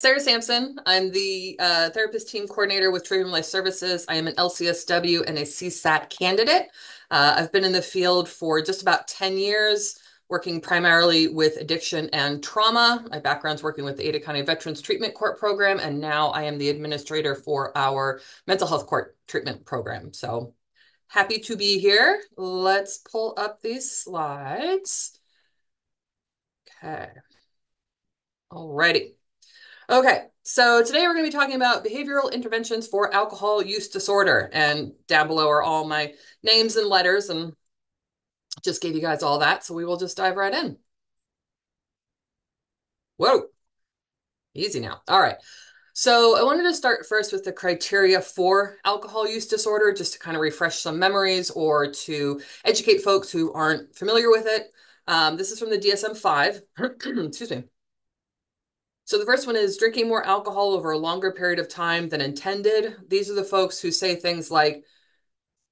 Sarah Samson. I'm the uh, therapist team coordinator with Trivium Life Services. I am an LCSW and a CSAT candidate. Uh, I've been in the field for just about 10 years, working primarily with addiction and trauma. My background's working with the Ada County Veterans Treatment Court program, and now I am the administrator for our mental health court treatment program. So happy to be here. Let's pull up these slides. Okay. Alrighty. Okay, so today we're going to be talking about behavioral interventions for alcohol use disorder. And down below are all my names and letters, and just gave you guys all that. So we will just dive right in. Whoa, easy now. All right. So I wanted to start first with the criteria for alcohol use disorder, just to kind of refresh some memories or to educate folks who aren't familiar with it. Um, this is from the DSM-5. Excuse me. So the first one is drinking more alcohol over a longer period of time than intended. These are the folks who say things like,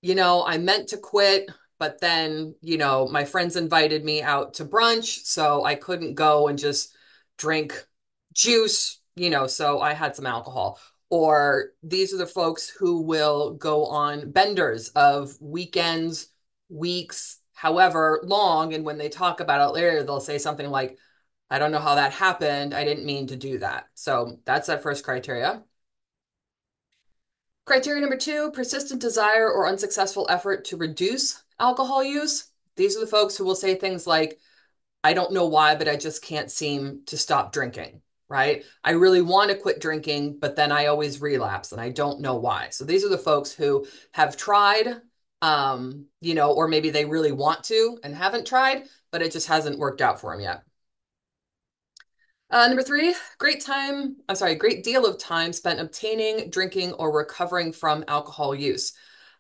you know, I meant to quit, but then, you know, my friends invited me out to brunch, so I couldn't go and just drink juice, you know, so I had some alcohol. Or these are the folks who will go on benders of weekends, weeks, however long. And when they talk about it later, they'll say something like, I don't know how that happened. I didn't mean to do that. So that's that first criteria. Criteria number two, persistent desire or unsuccessful effort to reduce alcohol use. These are the folks who will say things like, I don't know why, but I just can't seem to stop drinking, right? I really want to quit drinking, but then I always relapse and I don't know why. So these are the folks who have tried, um, you know, or maybe they really want to and haven't tried, but it just hasn't worked out for them yet. Uh, number three, great time, I'm sorry, great deal of time spent obtaining, drinking, or recovering from alcohol use.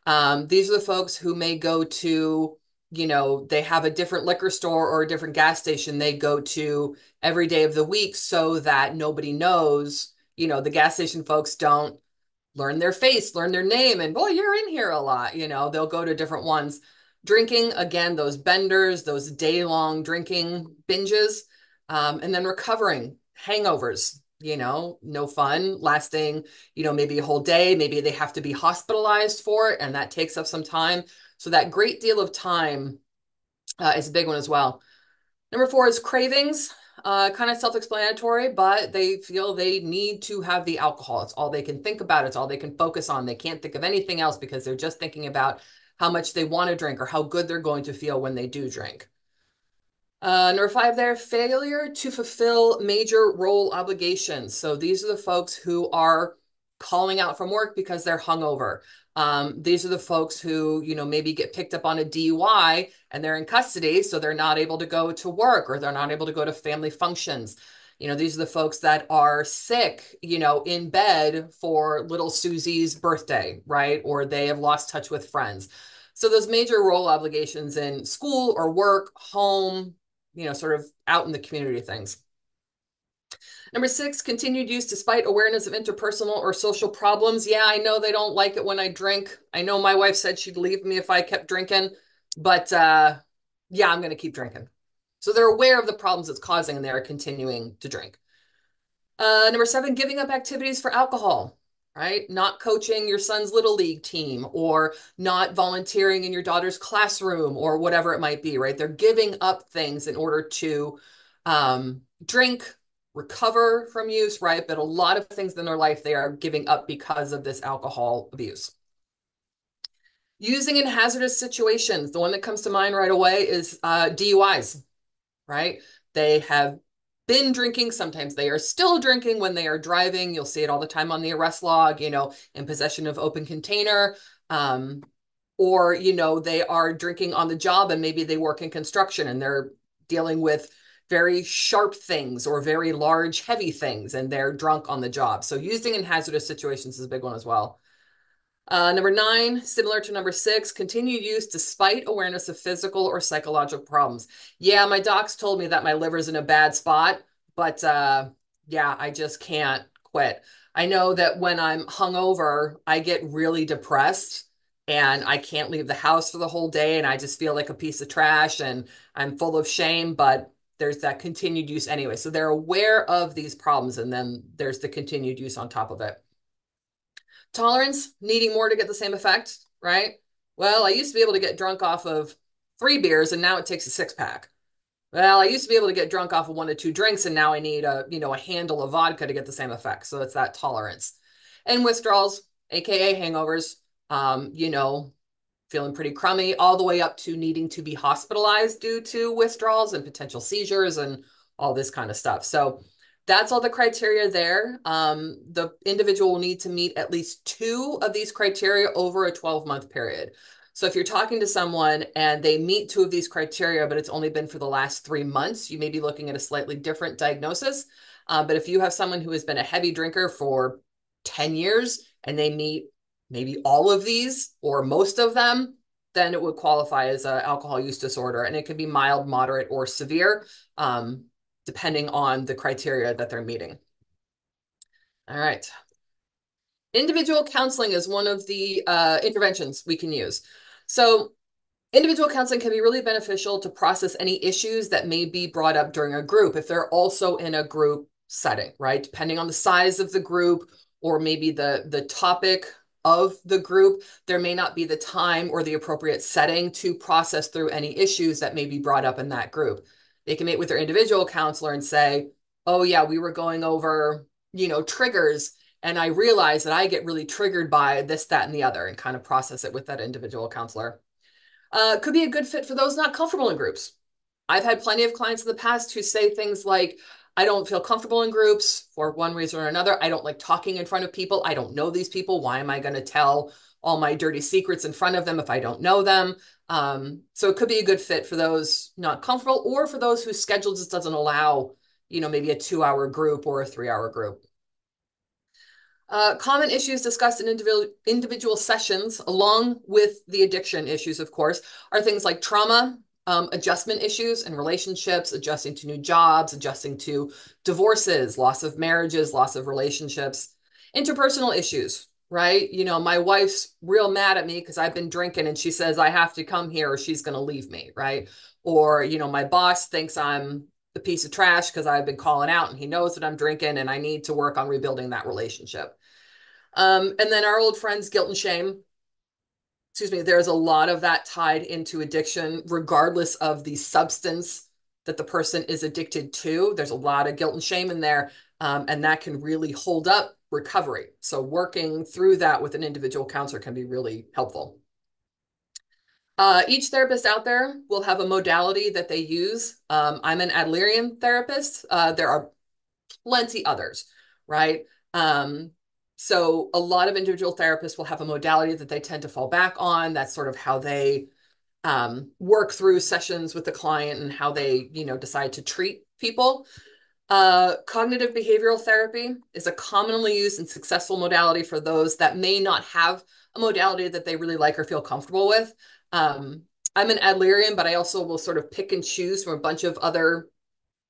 Um, these are the folks who may go to, you know, they have a different liquor store or a different gas station they go to every day of the week so that nobody knows, you know, the gas station folks don't learn their face, learn their name, and boy, you're in here a lot, you know, they'll go to different ones. Drinking, again, those benders, those day long drinking binges um, and then recovering hangovers, you know, no fun, lasting, you know, maybe a whole day. Maybe they have to be hospitalized for it, and that takes up some time. So that great deal of time uh, is a big one as well. Number four is cravings. Uh, kind of self-explanatory, but they feel they need to have the alcohol. It's all they can think about. It's all they can focus on. They can't think of anything else because they're just thinking about how much they want to drink or how good they're going to feel when they do drink. Uh, number five there, failure to fulfill major role obligations. So these are the folks who are calling out from work because they're hungover. Um, these are the folks who, you know, maybe get picked up on a DUI and they're in custody, so they're not able to go to work or they're not able to go to family functions. You know, these are the folks that are sick, you know, in bed for little Susie's birthday, right? Or they have lost touch with friends. So those major role obligations in school or work, home, you know, sort of out in the community things. Number six, continued use despite awareness of interpersonal or social problems. Yeah, I know they don't like it when I drink. I know my wife said she'd leave me if I kept drinking, but uh, yeah, I'm going to keep drinking. So they're aware of the problems it's causing and they're continuing to drink. Uh, number seven, giving up activities for alcohol right? Not coaching your son's little league team or not volunteering in your daughter's classroom or whatever it might be, right? They're giving up things in order to um, drink, recover from use, right? But a lot of things in their life they are giving up because of this alcohol abuse. Using in hazardous situations, the one that comes to mind right away is uh, DUIs, right? They have been drinking. Sometimes they are still drinking when they are driving. You'll see it all the time on the arrest log, you know, in possession of open container. Um, or, you know, they are drinking on the job and maybe they work in construction and they're dealing with very sharp things or very large, heavy things and they're drunk on the job. So using in hazardous situations is a big one as well. Uh, number nine, similar to number six, continued use despite awareness of physical or psychological problems. Yeah, my docs told me that my liver's in a bad spot, but uh, yeah, I just can't quit. I know that when I'm hungover, I get really depressed and I can't leave the house for the whole day and I just feel like a piece of trash and I'm full of shame. But there's that continued use anyway. So they're aware of these problems, and then there's the continued use on top of it. Tolerance, needing more to get the same effect, right? Well, I used to be able to get drunk off of three beers, and now it takes a six pack. Well, I used to be able to get drunk off of one to two drinks, and now I need a you know a handle of vodka to get the same effect. So it's that tolerance. And withdrawals, aka hangovers, um, you know, feeling pretty crummy, all the way up to needing to be hospitalized due to withdrawals and potential seizures and all this kind of stuff. So that's all the criteria there. Um, the individual will need to meet at least two of these criteria over a 12 month period. So if you're talking to someone and they meet two of these criteria, but it's only been for the last three months, you may be looking at a slightly different diagnosis. Uh, but if you have someone who has been a heavy drinker for 10 years and they meet maybe all of these or most of them, then it would qualify as an alcohol use disorder. And it could be mild, moderate, or severe, um, depending on the criteria that they're meeting. All right. Individual counseling is one of the uh, interventions we can use. So individual counseling can be really beneficial to process any issues that may be brought up during a group if they're also in a group setting, right? Depending on the size of the group or maybe the the topic of the group, there may not be the time or the appropriate setting to process through any issues that may be brought up in that group. They can meet with their individual counselor and say, "Oh yeah, we were going over, you know, triggers and I realized that I get really triggered by this, that, and the other, and kind of process it with that individual counselor." Uh, could be a good fit for those not comfortable in groups. I've had plenty of clients in the past who say things like, I don't feel comfortable in groups for one reason or another. I don't like talking in front of people. I don't know these people. Why am I going to tell all my dirty secrets in front of them if I don't know them? Um, so it could be a good fit for those not comfortable or for those whose schedule just doesn't allow, you know, maybe a two hour group or a three hour group. Uh, common issues discussed in individual, individual sessions, along with the addiction issues, of course, are things like trauma, um, adjustment issues and relationships, adjusting to new jobs, adjusting to divorces, loss of marriages, loss of relationships, interpersonal issues, right? You know, my wife's real mad at me because I've been drinking and she says I have to come here or she's going to leave me, right? Or, you know, my boss thinks I'm a piece of trash because I've been calling out and he knows that I'm drinking and I need to work on rebuilding that relationship. Um, and then our old friends, guilt and shame, excuse me, there's a lot of that tied into addiction, regardless of the substance that the person is addicted to. There's a lot of guilt and shame in there, um, and that can really hold up recovery. So, working through that with an individual counselor can be really helpful. Uh, each therapist out there will have a modality that they use. Um, I'm an Adlerian therapist. Uh, there are plenty others, right? Um, so a lot of individual therapists will have a modality that they tend to fall back on. That's sort of how they um, work through sessions with the client and how they, you know, decide to treat people. Uh, cognitive behavioral therapy is a commonly used and successful modality for those that may not have a modality that they really like or feel comfortable with. Um, I'm an Adlerian, but I also will sort of pick and choose from a bunch of other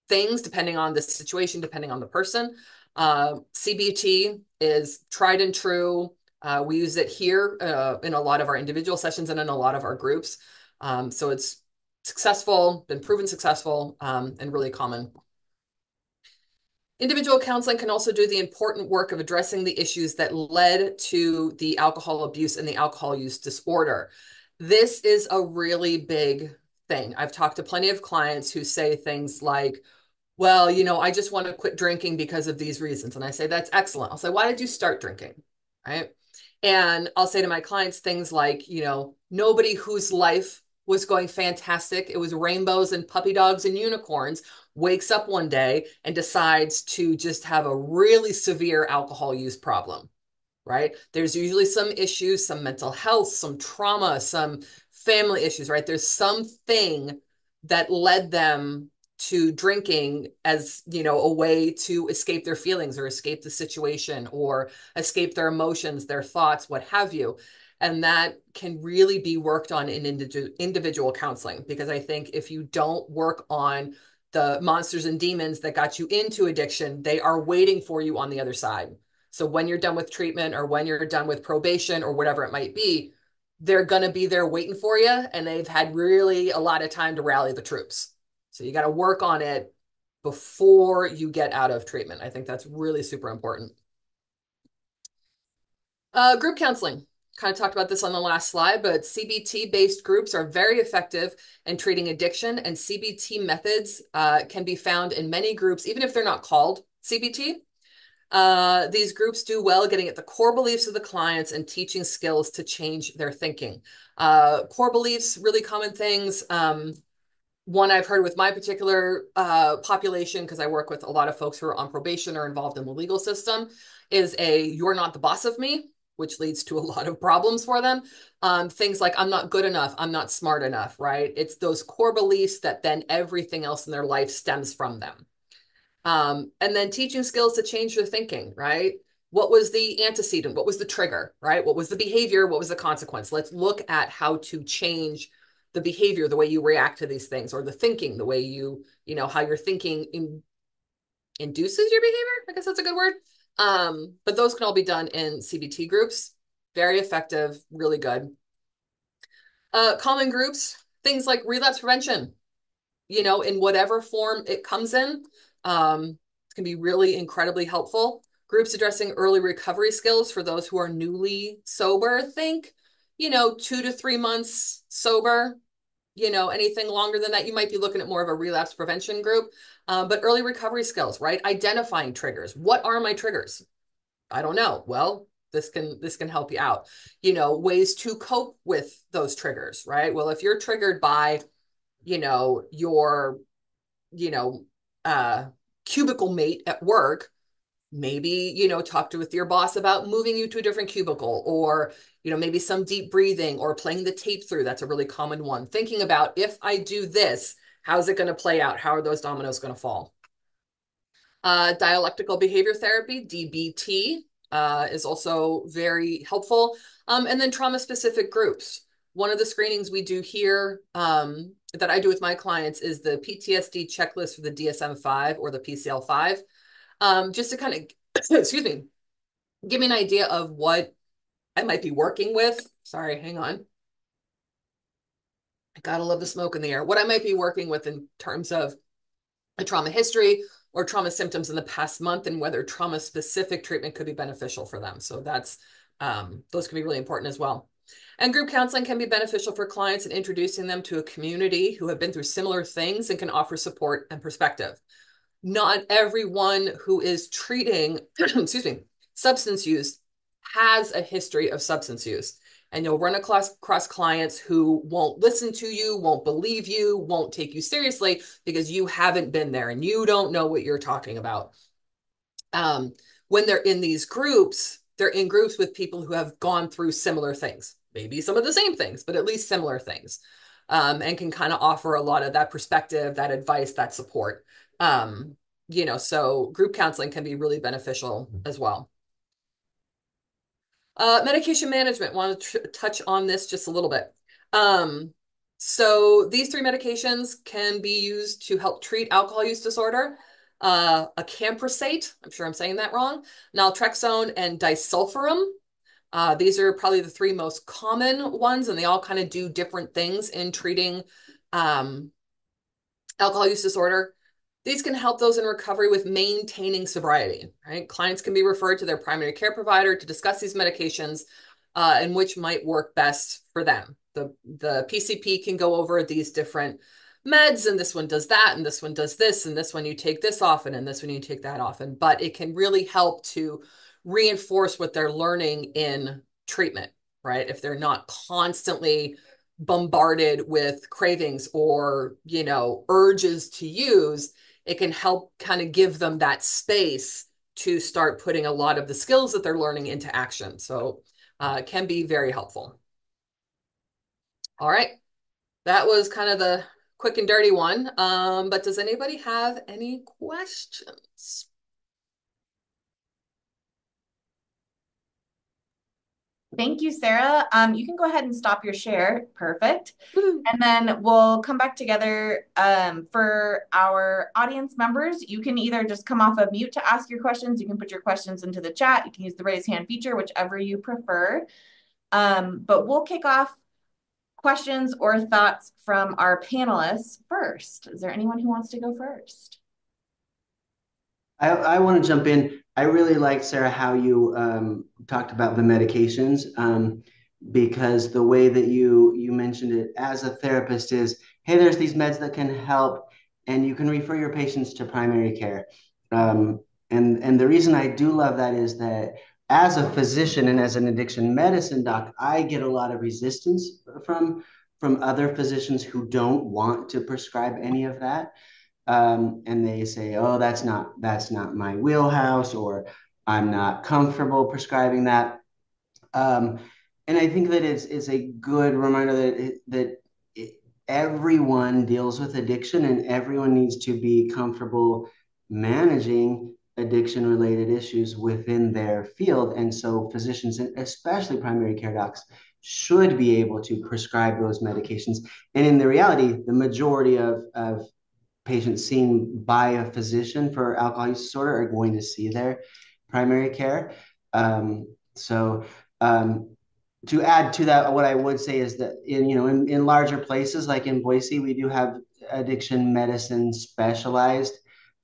things depending on the situation, depending on the person. Uh, CBT is tried and true. Uh, we use it here uh, in a lot of our individual sessions and in a lot of our groups. Um, so it's successful, been proven successful, um, and really common. Individual counseling can also do the important work of addressing the issues that led to the alcohol abuse and the alcohol use disorder. This is a really big thing. I've talked to plenty of clients who say things like, well, you know, I just want to quit drinking because of these reasons. And I say, that's excellent. I'll say, why did you start drinking? Right. And I'll say to my clients things like, you know, nobody whose life was going fantastic, it was rainbows and puppy dogs and unicorns, wakes up one day and decides to just have a really severe alcohol use problem. Right. There's usually some issues, some mental health, some trauma, some family issues, right? There's something that led them to drinking as you know a way to escape their feelings or escape the situation or escape their emotions their thoughts what have you and that can really be worked on in individual counseling because i think if you don't work on the monsters and demons that got you into addiction they are waiting for you on the other side so when you're done with treatment or when you're done with probation or whatever it might be they're going to be there waiting for you and they've had really a lot of time to rally the troops So you got to work on it before you get out of treatment. I think that's really super important. Uh, group counseling. Kind of talked about this on the last slide, but CBT based groups are very effective in treating addiction, and CBT methods uh, can be found in many groups, even if they're not called CBT. Uh, these groups do well getting at the core beliefs of the clients and teaching skills to change their thinking. Uh, core beliefs, really common things. Um, one I've heard with my particular uh, population, because I work with a lot of folks who are on probation or involved in the legal system, is a you're not the boss of me, which leads to a lot of problems for them. Um, things like I'm not good enough, I'm not smart enough, right? It's those core beliefs that then everything else in their life stems from them. Um, and then teaching skills to change your thinking, right? What was the antecedent? What was the trigger, right? What was the behavior? What was the consequence? Let's look at how to change the behavior, the way you react to these things, or the thinking, the way you, you know, how your thinking in, induces your behavior. I guess that's a good word. Um, but those can all be done in CBT groups. Very effective, really good. Uh, common groups, things like relapse prevention, you know, in whatever form it comes in um, can be really incredibly helpful. Groups addressing early recovery skills for those who are newly sober. Think, you know, two to three months sober. You know, anything longer than that, you might be looking at more of a relapse prevention group. Um, but early recovery skills, right? Identifying triggers. What are my triggers? I don't know. Well, this can this can help you out. You know, ways to cope with those triggers, right? Well, if you're triggered by, you know, your, you know, uh, cubicle mate at work, maybe, you know, talk to with your boss about moving you to a different cubicle or, you know, maybe some deep breathing or playing the tape through. That's a really common one. Thinking about if I do this, how's it going to play out? How are those dominoes going to fall? Uh, dialectical behavior therapy, DBT, uh, is also very helpful. Um, and then trauma specific groups. One of the screenings we do here um, that I do with my clients is the PTSD checklist for the DSM 5 or the PCL 5, um, just to kind of, excuse me, give me an idea of what I might be working with. Sorry, hang on. I gotta love the smoke in the air. What I might be working with in terms of a trauma history or trauma symptoms in the past month and whether trauma specific treatment could be beneficial for them. So that's, um, those can be really important as well. And group counseling can be beneficial for clients in introducing them to a community who have been through similar things and can offer support and perspective. Not everyone who is treating, excuse me, substance use has a history of substance use. And you'll run across, across clients who won't listen to you, won't believe you, won't take you seriously because you haven't been there and you don't know what you're talking about. Um, when they're in these groups, they're in groups with people who have gone through similar things maybe some of the same things, but at least similar things, um, and can kind of offer a lot of that perspective, that advice, that support. Um, you know, so group counseling can be really beneficial as well. Uh, medication management, want to touch on this just a little bit. Um, so these three medications can be used to help treat alcohol use disorder. Uh, acamprosate, I'm sure I'm saying that wrong, naltrexone, and disulfiram. Uh, these are probably the three most common ones, and they all kind of do different things in treating um, alcohol use disorder. These can help those in recovery with maintaining sobriety, right? Clients can be referred to their primary care provider to discuss these medications uh, and which might work best for them. The, the PCP can go over these different meds and this one does that and this one does this and this one you take this often and this one you take that often, but it can really help to reinforce what they're learning in treatment, right? If they're not constantly bombarded with cravings or, you know, urges to use, it can help kind of give them that space to start putting a lot of the skills that they're learning into action. So uh, can be very helpful. All right. That was kind of the quick and dirty one. Um, but does anybody have any questions? Thank you, Sarah. Um, you can go ahead and stop your share. Perfect. And then we'll come back together um, for our audience members. You can either just come off of mute to ask your questions. You can put your questions into the chat. You can use the raise hand feature, whichever you prefer. Um, but we'll kick off questions or thoughts from our panelists first. Is there anyone who wants to go first? I, I want to jump in. I really like Sarah how you um, talked about the medications um, because the way that you you mentioned it as a therapist is, hey, there's these meds that can help, and you can refer your patients to primary care. Um, and and the reason I do love that is that as a physician and as an addiction medicine doc, I get a lot of resistance from from other physicians who don't want to prescribe any of that um, and they say, "Oh, that's not that's not my wheelhouse," or "I'm not comfortable prescribing that." Um, and I think that it's it's a good reminder that that it, everyone deals with addiction, and everyone needs to be comfortable managing addiction related issues within their field. And so, physicians, and especially primary care docs, should be able to prescribe those medications. And in the reality, the majority of, of patients seen by a physician for alcohol use disorder are going to see their primary care. Um, so um, to add to that, what I would say is that in you know in, in larger places like in Boise, we do have addiction medicine specialized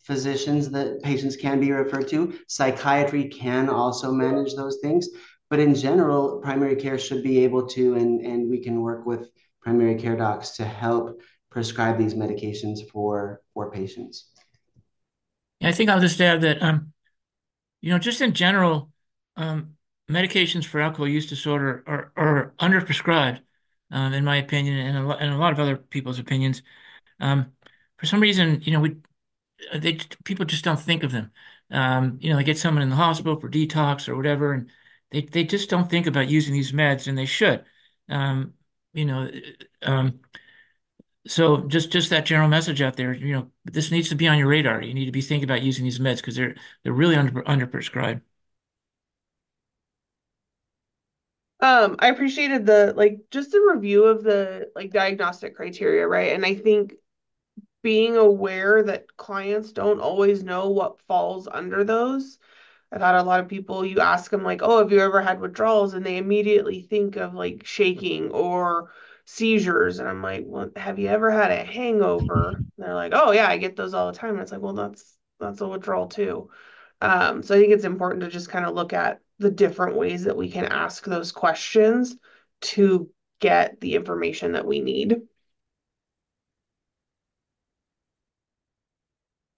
physicians that patients can be referred to. Psychiatry can also manage those things, but in general, primary care should be able to, and and we can work with primary care docs to help prescribe these medications for for patients. Yeah, I think I'll just add that um, you know, just in general, um, medications for alcohol use disorder are are underprescribed, um, in my opinion, and a, lot, and a lot of other people's opinions. Um, for some reason, you know, we they people just don't think of them. Um, you know, they get someone in the hospital for detox or whatever, and they they just don't think about using these meds, and they should. Um, you know, um, so just just that general message out there, you know, this needs to be on your radar. You need to be thinking about using these meds because they're they're really under underprescribed. Um, I appreciated the like just a review of the like diagnostic criteria, right? And I think being aware that clients don't always know what falls under those. I've had a lot of people, you ask them like, "Oh, have you ever had withdrawals?" and they immediately think of like shaking or seizures and i'm like well have you ever had a hangover and they're like oh yeah i get those all the time and it's like well that's that's a withdrawal too um, so i think it's important to just kind of look at the different ways that we can ask those questions to get the information that we need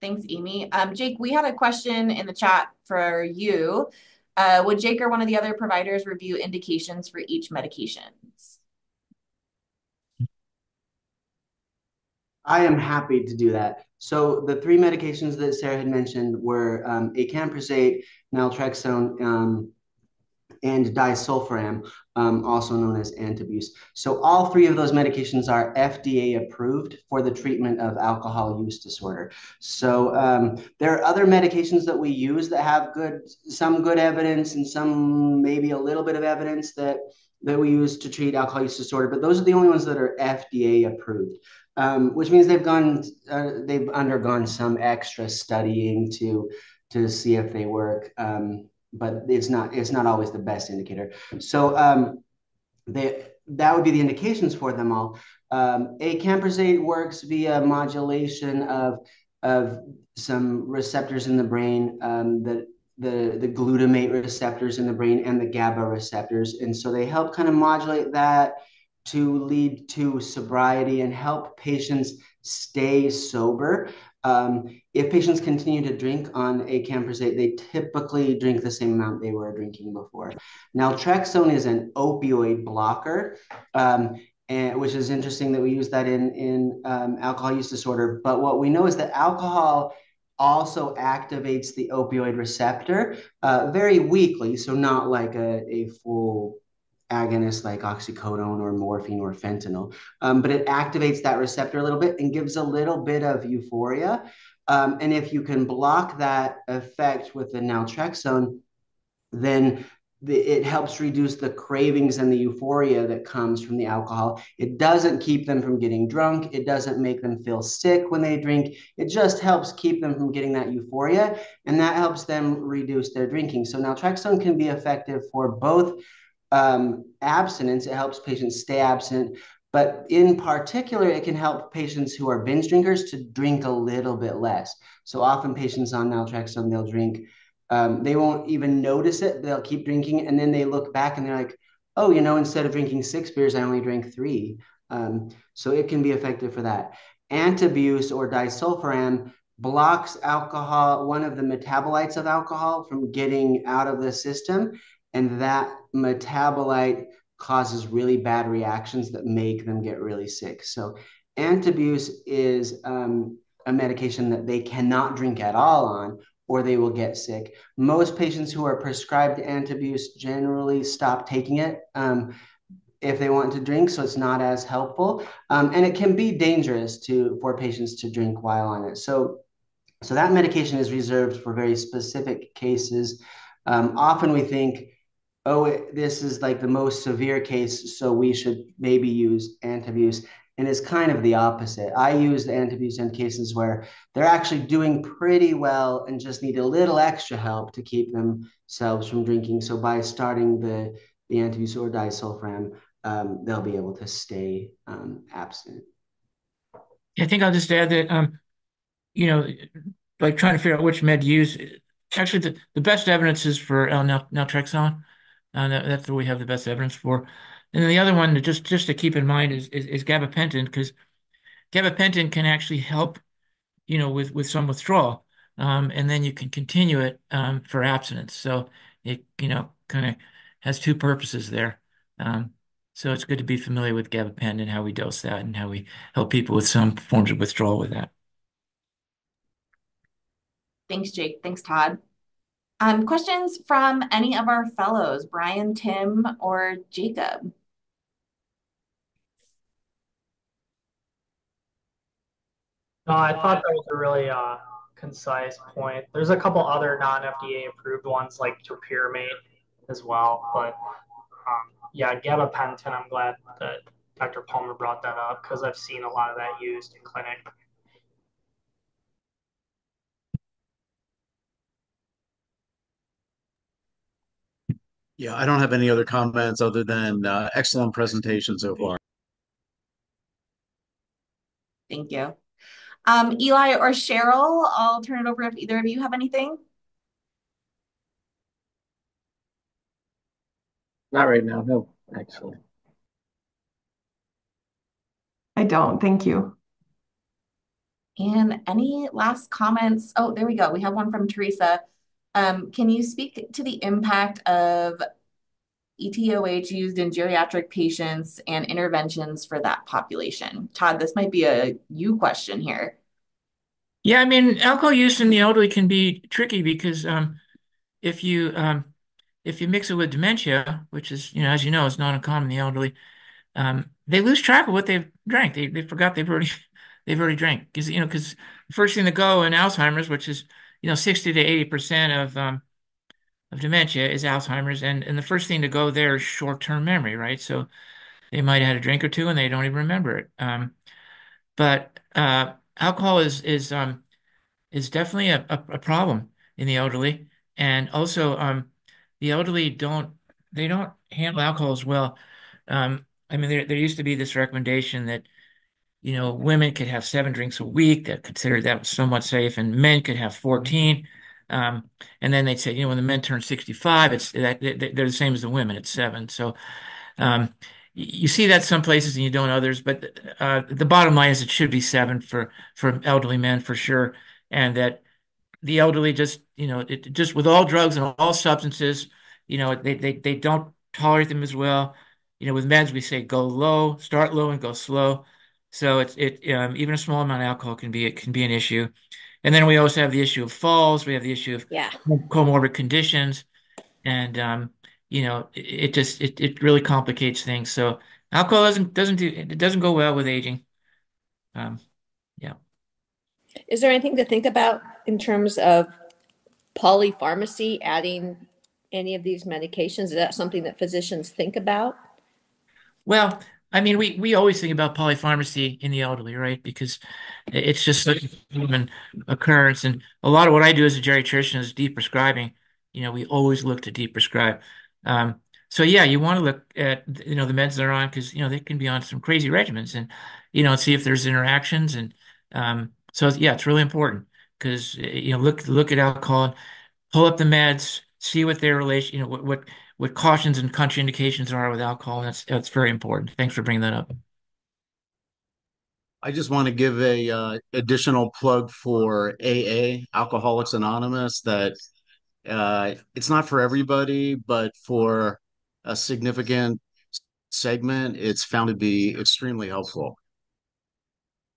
Thanks, Amy. Um, Jake, we had a question in the chat for you. Uh, would Jake or one of the other providers review indications for each medications? I am happy to do that. So the three medications that Sarah had mentioned were um, acamprosate, naltrexone, um, and disulfiram, um, also known as antabuse. So all three of those medications are FDA approved for the treatment of alcohol use disorder. So um, there are other medications that we use that have good, some good evidence and some maybe a little bit of evidence that that we use to treat alcohol use disorder, but those are the only ones that are FDA approved um, which means they've gone uh, they've undergone some extra studying to to see if they work. Um, but it's not it's not always the best indicator. So um, they that would be the indications for them all. Um, acamprosate works via modulation of of some receptors in the brain um, that the the glutamate receptors in the brain and the GABA receptors. And so they help kind of modulate that to lead to sobriety and help patients stay sober. Um, if patients continue to drink on a acamprosate, they typically drink the same amount they were drinking before. Now, Naltrexone is an opioid blocker, um, and, which is interesting that we use that in, in um, alcohol use disorder. But what we know is that alcohol also activates the opioid receptor uh, very weakly, so not like a, a full agonists like oxycodone or morphine or fentanyl, um, but it activates that receptor a little bit and gives a little bit of euphoria. Um, and if you can block that effect with the naltrexone, then the, it helps reduce the cravings and the euphoria that comes from the alcohol. It doesn't keep them from getting drunk. It doesn't make them feel sick when they drink. It just helps keep them from getting that euphoria, and that helps them reduce their drinking. So naltrexone can be effective for both um, abstinence. It helps patients stay abstinent, But in particular, it can help patients who are binge drinkers to drink a little bit less. So often patients on naltrexone, they'll drink, um, they won't even notice it. They'll keep drinking, and then they look back and they're like, oh, you know, instead of drinking six beers, I only drank three. Um, so it can be effective for that. Antabuse or disulfiram blocks alcohol, one of the metabolites of alcohol, from getting out of the system. And that metabolite causes really bad reactions that make them get really sick. So antabuse is um, a medication that they cannot drink at all on or they will get sick. Most patients who are prescribed antabuse generally stop taking it um, if they want to drink, so it's not as helpful. Um, and it can be dangerous to for patients to drink while on it. So, so that medication is reserved for very specific cases. Um, often we think oh, it, this is like the most severe case, so we should maybe use antabuse. And it's kind of the opposite. I use the antabuse in cases where they're actually doing pretty well and just need a little extra help to keep themselves from drinking. So by starting the, the antabuse or disulfiram, um, they'll be able to stay um, abstinent. I think I'll just add that, um, you know, like trying to figure out which med to use. Actually, the, the best evidence is for L naltrexone. Uh, that, that's what we have the best evidence for. And then the other one, just just to keep in mind, is is, is gabapentin because gabapentin can actually help, you know, with with some withdrawal, um, and then you can continue it um, for abstinence. So it you know kind of has two purposes there. Um, so it's good to be familiar with gabapentin and how we dose that and how we help people with some forms of withdrawal with that. Thanks, Jake. Thanks, Todd. Um, questions from any of our fellows, Brian, Tim, or Jacob? No, I thought that was a really uh, concise point. There's a couple other non-FDA approved ones like topiramate as well, but um, yeah, gabapentin. I'm glad that Dr. Palmer brought that up because I've seen a lot of that used in clinic. Yeah, I don't have any other comments other than uh, excellent presentation so far. Thank you. Um, Eli or Cheryl, I'll turn it over if either of you have anything. Not right now, no, actually. I don't, thank you. And any last comments? Oh, there we go. We have one from Teresa. Um, can you speak to the impact of ETOH used in geriatric patients and interventions for that population? Todd, this might be a you question here. Yeah, I mean, alcohol use in the elderly can be tricky because um, if you um, if you mix it with dementia, which is, you know, as you know, is not uncommon in the elderly, um, they lose track of what they've drank. They they forgot they've already they've already drank because you know because first thing to go in Alzheimer's, which is you know, 60 to 80% of um, of dementia is Alzheimer's, and and the first thing to go there is short-term memory, right? So they might have had a drink or two and they don't even remember it. Um, but uh, alcohol is is um, is definitely a, a, a, problem in the elderly, and also um, the elderly don't they don't handle alcohol as well. Um, I mean, there there used to be this recommendation that you know, women could have seven drinks a week. That considered that was somewhat safe, and men could have 14. Um, and then they'd say, you know, when the men turn 65, it's that they're the same as the women. It's seven. So um, you see that some places and you don't others. But uh, the bottom line is it should be seven for for elderly men for sure, and that the elderly just you know it, just with all drugs and all substances, you know, they they they don't tolerate them as well. You know, with meds we say go low, start low, and go slow. So it's it um, even a small amount of alcohol can be it can be an issue. And then we also have the issue of falls. We have the issue of yeah. comorbid conditions, and um, you know it, it just it, it really complicates things. So alcohol doesn't doesn't do it doesn't go well with aging. Um, yeah. Is there anything to think about in terms of polypharmacy adding any of these medications? Is that something that physicians think about? Well, I mean, we we always think about polypharmacy in the elderly, right? Because it's just such a common occurrence, and a lot of what I do as a geriatrician is deprescribing. You know, we always look to deprescribe. Um, so yeah, you want to look at you know the meds they're on because you know they can be on some crazy regimens and you know see if there's interactions and um, so yeah, it's really important because you know look look at alcohol, pull up the meds, see what their relation you know what what what cautions and contraindications are with alcohol. That's that's very important. Thanks for bringing that up. I just want to give a uh, additional plug for AA, Alcoholics Anonymous, that uh, it's not for everybody, but for a significant segment, it's found to be extremely helpful.